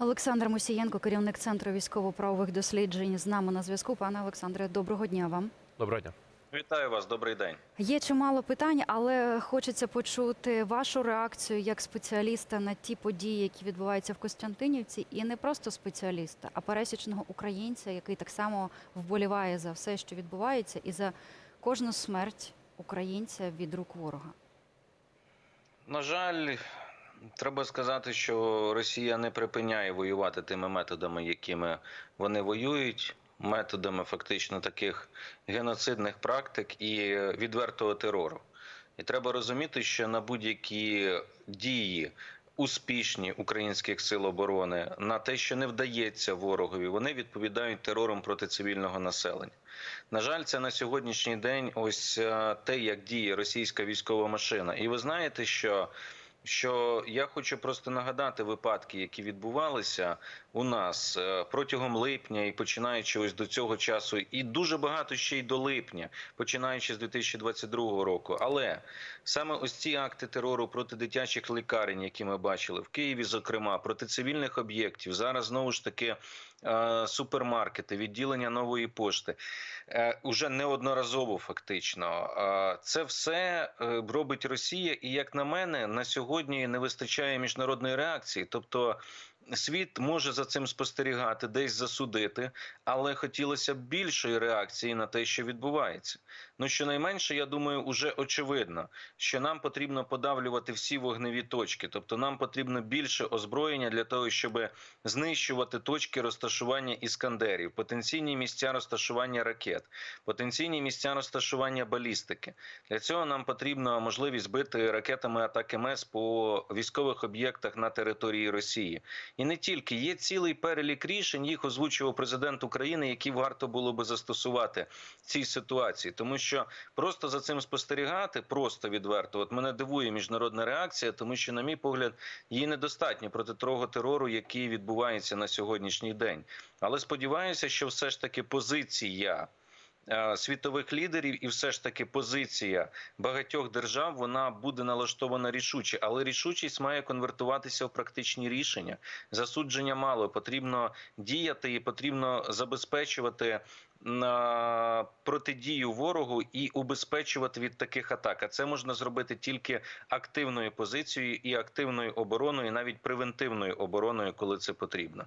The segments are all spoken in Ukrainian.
Олександр Мусієнко, керівник центру військово-правових досліджень, з нами на зв'язку. Пане Олександре, доброго дня вам. Доброго дня. Вітаю вас, добрий день. Є чимало питань, але хочеться почути вашу реакцію як спеціаліста на ті події, які відбуваються в Костянтинівці, і не просто спеціаліста, а пересічного українця, який так само вболіває за все, що відбувається, і за кожну смерть українця від рук ворога. На жаль, треба сказати, що Росія не припиняє воювати тими методами, якими вони воюють, методами фактично таких геноцидних практик і відвертого терору. І треба розуміти, що на будь-які дії. Успішні українських сил оборони на те, що не вдається ворогові, вони відповідають терором проти цивільного населення. На жаль, це на сьогоднішній день ось е, те, як діє російська військова машина. І ви знаєте, що, що я хочу просто нагадати випадки, які відбувалися у нас е, протягом липня і починаючи ось до цього часу, і дуже багато ще й до липня, починаючи з 2022 року. Але саме ось ці акти терору проти дитячих лікарень, які ми бачили в Києві, зокрема проти цивільних об'єктів, зараз знову ж таки е, супермаркети, відділення нової пошти. Е, Уже неодноразово фактично. Це все робить Росія, і як на мене, на сьогодні не вистачає міжнародної реакції. Тобто світ може за цим спостерігати, десь засудити, але хотілося б більшої реакції на те, що відбувається. Ну щонайменше, я думаю, уже очевидно, що нам потрібно подавлювати всі вогневі точки, тобто нам потрібно більше озброєння для того, щоб знищувати точки розташування іскандерів, потенційні місця розташування ракет, потенційні місця розташування балістики. Для цього нам потрібна можливість бити ракетами атаки МЕС по військових об'єктах на території Росії. І не тільки є цілий перелік рішень, їх озвучував президент України, які варто було би застосувати в цій ситуації, тому що просто за цим спостерігати, просто відверто, от мене дивує міжнародна реакція, тому що, на мій погляд, її недостатньо проти того терору, який відбувається на сьогоднішній день. Але сподіваюся, що все ж таки позиція. е, Світових лідерів, і все ж таки позиція багатьох держав вона буде налаштована рішуче, але рішучість має конвертуватися в практичні рішення. Засудження мало потрібно діяти і потрібно забезпечувати протидію ворогу і убезпечувати від таких атак. А це можна зробити тільки активною позицією і активною обороною, і навіть превентивною обороною, коли це потрібно.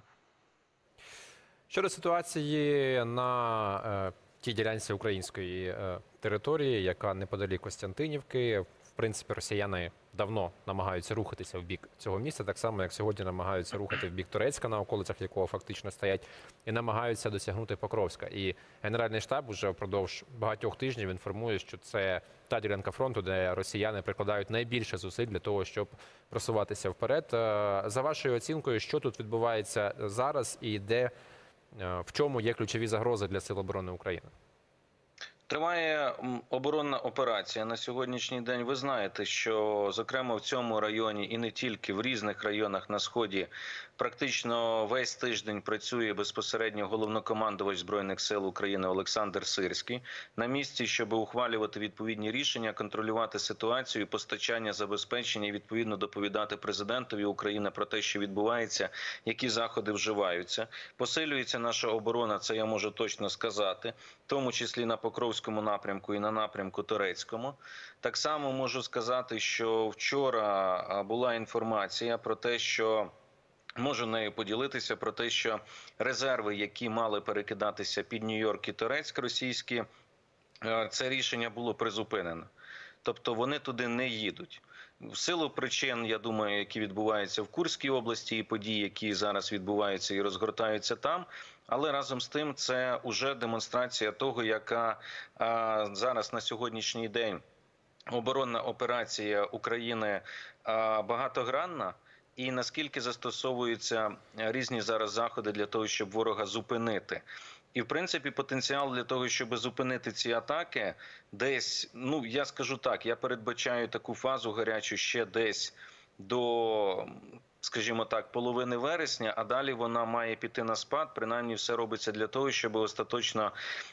Щодо ситуації на е, тій ділянці української е, території, яка неподалік Костянтинівки, в принципі, росіяни давно намагаються рухатися в бік цього місця, так само як сьогодні намагаються рухати в бік Турецька, на околицях якого фактично стоять, і намагаються досягнути Покровська. І Генеральний штаб уже впродовж багатьох тижнів інформує, що це та ділянка фронту, де росіяни прикладають найбільше зусиль для того, щоб просуватися вперед. Е, За вашою оцінкою, що тут відбувається зараз, і де е, в чому є ключові загрози для сил оборони України? Триває оборонна операція на сьогоднішній день. Ви знаєте, що зокрема в цьому районі і не тільки в різних районах на сході практично весь тиждень працює безпосередньо головнокомандувач збройних сил України Олександр Сирський на місці, щоб ухвалювати відповідні рішення, контролювати ситуацію, постачання, забезпечення і відповідно доповідати президентові України про те, що відбувається, які заходи вживаються. Посилюється наша оборона. Це я можу точно сказати, в тому числі на Покровському напрямку і на напрямку Турецькому. Так само можу сказати, що вчора була інформація про те, що Можу нею поділитися про те, що резерви, які мали перекидатися під Нью-Йорк і Турецьк російські, е, це рішення було призупинено. Тобто вони туди не їдуть. В силу причин, я думаю, які відбуваються в Курській області, і події, які зараз відбуваються і розгортаються там. Але разом з тим, це вже демонстрація того, яка а, зараз на сьогоднішній день оборонна операція України а, багатогранна. І наскільки застосовуються різні зараз заходи для того, щоб ворога зупинити, і в принципі потенціал для того, щоб зупинити ці атаки, десь ну я скажу так, я передбачаю таку фазу гарячу ще десь до, скажімо так, половини вересня, а далі вона має піти на спад. Принаймні, все робиться для того, щоб остаточно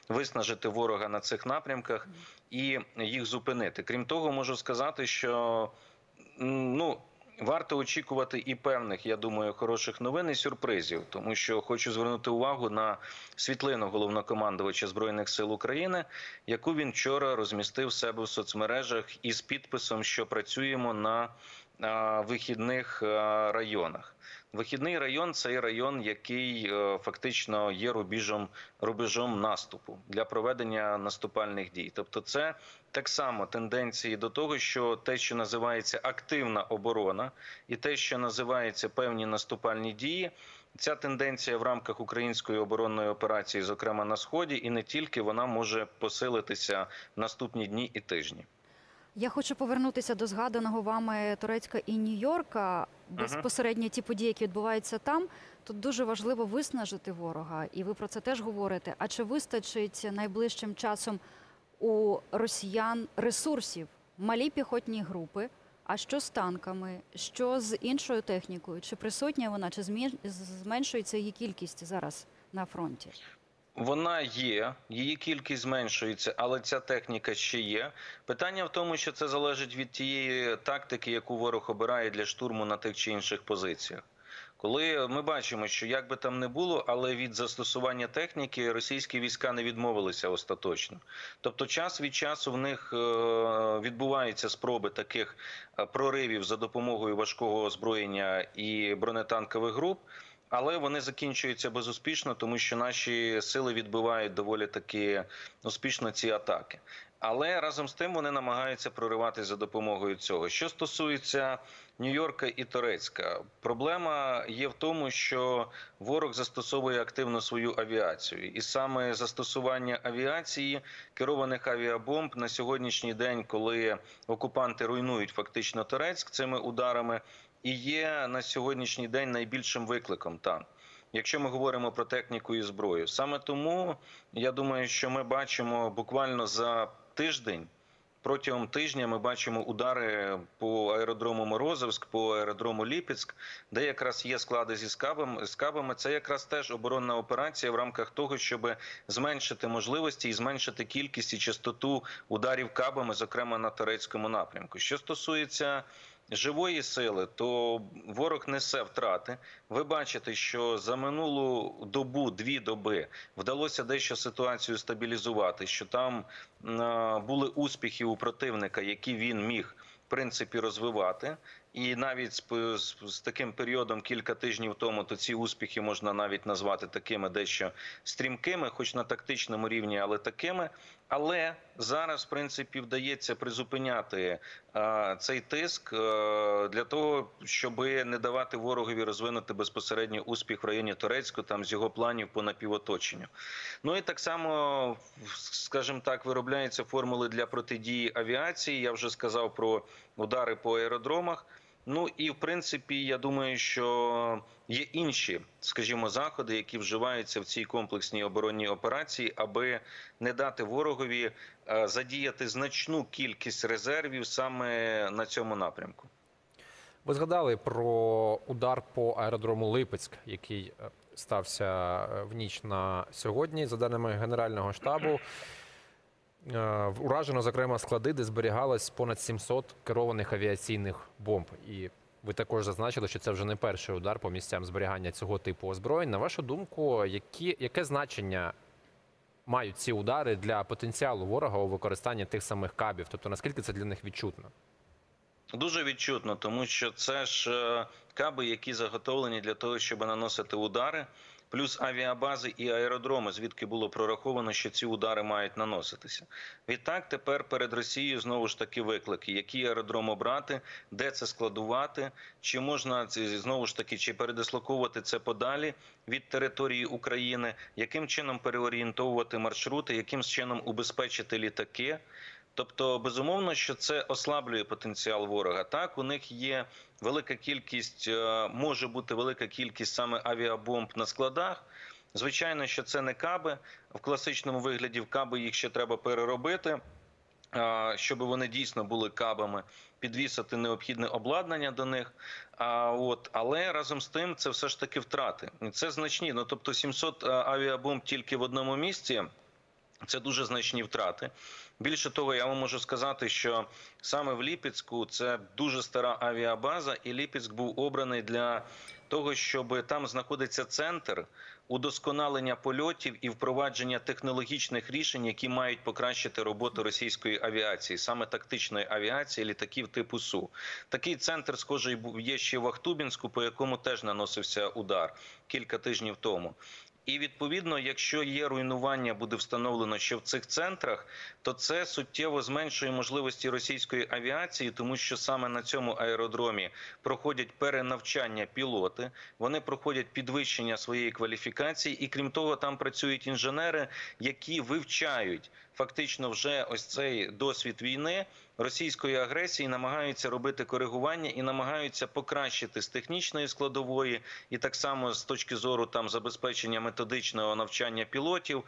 виснажити ворога на цих напрямках і їх зупинити. Крім того, можу сказати, що ну. варто очікувати і певних, я думаю, хороших новин і сюрпризів, тому що хочу звернути увагу на світлину головнокомандувача збройних сил України, яку він вчора розмістив себе в соцмережах із підписом, що працюємо на вихідних районах. Вихідний район це район, який е, фактично є рубіжом рубежом наступу для проведення наступальних дій. Тобто, це так само тенденції до того, що те, що називається активна оборона, і те, що називається певні наступальні дії. Ця тенденція в рамках української оборонної операції, зокрема на сході, і не тільки вона може посилитися в наступні дні і тижні. Я хочу повернутися до згаданого вами Турецька і Нью-Йорка. Безпосередньо ті події, які відбуваються там. Тут дуже важливо виснажити ворога, і ви про це теж говорите. А чи вистачить найближчим часом у росіян ресурсів, малі піхотні групи? А що з танками? Що з іншою технікою? Чи присутня вона, чи зменшується її кількість зараз на фронті? Вона є, її кількість зменшується, але ця техніка ще є. Питання в тому, що це залежить від тієї тактики, яку ворог обирає для штурму на тих чи інших позиціях. Коли ми бачимо, що як би там не було, але від застосування техніки російські війська не відмовилися остаточно. Тобто, час від часу в них е, відбуваються спроби таких е, проривів за допомогою важкого озброєння і бронетанкових груп. Але вони закінчуються безуспішно, тому що наші сили відбивають доволі таки успішно ці атаки. Але разом з тим вони намагаються проривати за допомогою цього. Що стосується Нью-Йорка і Торецька, проблема є в тому, що ворог застосовує активно свою авіацію, і саме застосування авіації керованих авіабомб на сьогоднішній день, коли окупанти руйнують фактично Торецьк цими ударами, і є на сьогоднішній день найбільшим викликом там. Якщо ми говоримо про техніку і зброю, саме тому я думаю, що ми бачимо буквально за тиждень. Протягом тижня ми бачимо удари по аеродрому Морозовськ, по аеродрому Ліпецьк, де якраз є склади зі скабами. скабами. Це якраз теж оборонна операція в рамках того, щоб зменшити можливості і зменшити кількість і частоту ударів кабами, зокрема на турецькому напрямку. Що стосується живої сили, то ворог несе втрати. Ви бачите, що за минулу добу, дві доби вдалося дещо ситуацію стабілізувати. Що там були успіхи у противника, які він міг в принципі розвивати. І навіть з, з, з таким періодом кілька тижнів тому, то ці успіхи можна навіть назвати такими дещо стрімкими, хоч на тактичному рівні, але такими. Але зараз, в принципі, вдається призупиняти е, цей тиск е, для того, щоб не давати ворогові розвинути безпосередньо успіх в районі Турецьку, там з його планів по напівоточенню. Ну і так само, скажімо так, виробляються формули для протидії авіації. Я вже сказав про удари по аеродромах. Ну і в принципі, я думаю, що є інші, скажімо, заходи, які вживаються в цій комплексній оборонній операції, аби не дати ворогові е, задіяти значну кількість резервів саме на цьому напрямку. Ви згадали про удар по аеродрому Липецьк, який е, стався е, в ніч на сьогодні. За даними Генерального штабу, уражено, зокрема, склади, де зберігалось понад 700 керованих авіаційних бомб. І ви також зазначили, що це вже не перший удар по місцям зберігання цього типу озброєнь. На вашу думку, які, яке значення мають ці удари для потенціалу ворога у використанні тих самих кабів? Тобто наскільки це для них відчутно? Дуже відчутно, тому що це ж е, каби, які заготовлені для того, щоб наносити удари, плюс авіабази і аеродроми, звідки було прораховано, що ці удари мають наноситися. Відтак, тепер перед Росією знову ж таки виклики: який аеродром обрати, де це складувати, чи можна знову ж таки чи передислоковувати це подалі від території України, яким чином переорієнтовувати маршрути, яким чином убезпечити літаки. Тобто, безумовно, що це ослаблює потенціал ворога. Так, у них є велика кількість, е, може бути велика кількість саме авіабомб на складах. Звичайно, що це не каби в класичному вигляді. В каби їх ще треба переробити, щоб вони дійсно були кабами, підвісити необхідне обладнання до них. А от, але разом з тим, це все ж таки втрати. Це значні. Ну тобто 700 авіабомб тільки в одному місці. Це дуже значні втрати. Більше того, я вам можу сказати, що саме в Ліпецьку це дуже стара авіабаза, і Ліпецьк був обраний для того, щоб там знаходиться центр удосконалення польотів і впровадження технологічних рішень, які мають покращити роботу російської авіації, саме тактичної авіації, літаків типу Су. Такий центр, схожий є ще в Ахтубінську, по якому теж наносився удар кілька тижнів тому. І відповідно, якщо є руйнування, буде встановлено, що в цих центрах, то це суттєво зменшує можливості російської авіації, тому що саме на цьому аеродромі проходять перенавчання пілоти, вони проходять підвищення своєї кваліфікації, і крім того, там працюють інженери, які вивчають фактично вже ось цей досвід війни. Російської агресії намагаються робити коригування і намагаються покращити з технічної складової, і так само з точки зору там забезпечення методичного навчання пілотів,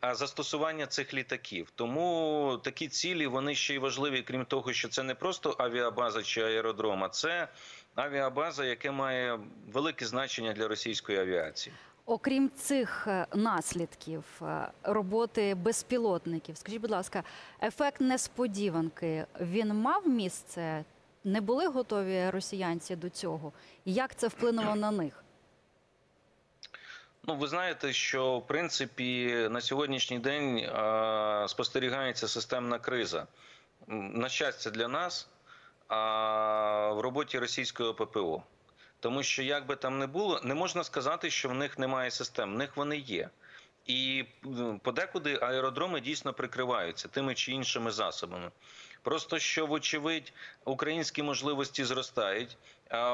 а застосування цих літаків. Тому такі цілі вони ще й важливі, крім того, що це не просто авіабаза чи аеродром, а це авіабаза, яке має велике значення для російської авіації. Окрім цих е, наслідків е, роботи безпілотників, скажіть, будь ласка, ефект несподіванки він мав місце? Не були готові росіянці до цього? Як це вплинуло на них? Ну, ви знаєте, що в принципі на сьогоднішній день е, спостерігається системна криза. На щастя для нас а, в роботі російського ППО. Тому що як би там не було, не можна сказати, що в них немає систем. В них вони є. І подекуди аеродроми дійсно прикриваються тими чи іншими засобами. Просто що, вочевидь, українські можливості зростають,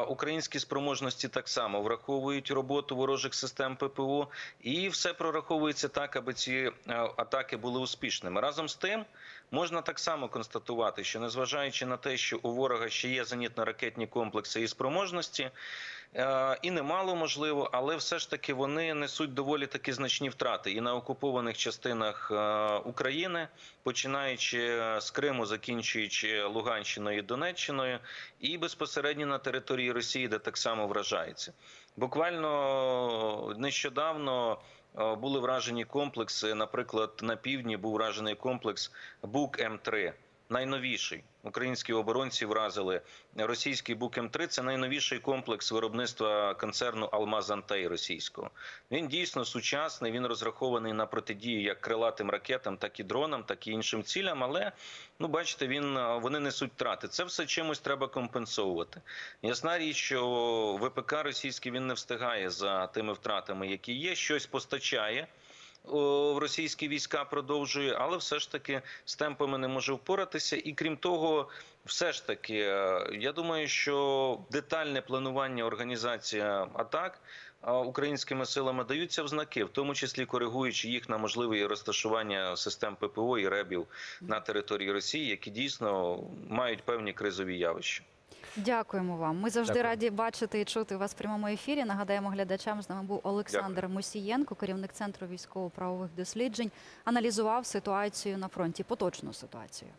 українські спроможності так само враховують роботу ворожих систем ППО, і все прораховується так, аби ці е, атаки були успішними. Разом з тим, можна так само констатувати, що незважаючи на те, що у ворога ще є зенітно-ракетні комплекси і спроможності, е, і немало можливо, але все ж таки вони несуть доволі таки значні втрати і на окупованих частинах е, України, починаючи з Криму, закінчуючи Луганщиною і Донеччиною, і безпосередньо на території Росії, де так само вражається. Буквально нещодавно е, були вражені комплекси. Наприклад, на півдні був вражений комплекс Бук М3. Найновіший українські оборонці вразили російський Бук М3 – Це найновіший комплекс виробництва концерну Алмаз Антей російського. Він дійсно сучасний. Він розрахований на протидію як крилатим ракетам, так і дронам, так і іншим цілям. Але ну бачите, він е, вони несуть втрати. Це все чимось треба компенсовувати. Ясна річ, що ВПК російський він не встигає за тими втратами, які є. Щось постачає. В російські війська продовжує, але все ж таки з темпами не може впоратися. І крім того, все ж таки, е, я думаю, що детальне планування організація атак е, українськими силами даються в знаки, в тому числі коригуючи їх на можливе розташування систем ППО і РЕБів на території Росії, які дійсно мають певні кризові явища. Дякуємо вам. Ми завжди Дякую. раді бачити і чути вас в прямому ефірі. Нагадаємо глядачам, з нами був Олександр Мусієнко, керівник центру військово-правових досліджень, аналізував ситуацію на фронті, поточну ситуацію.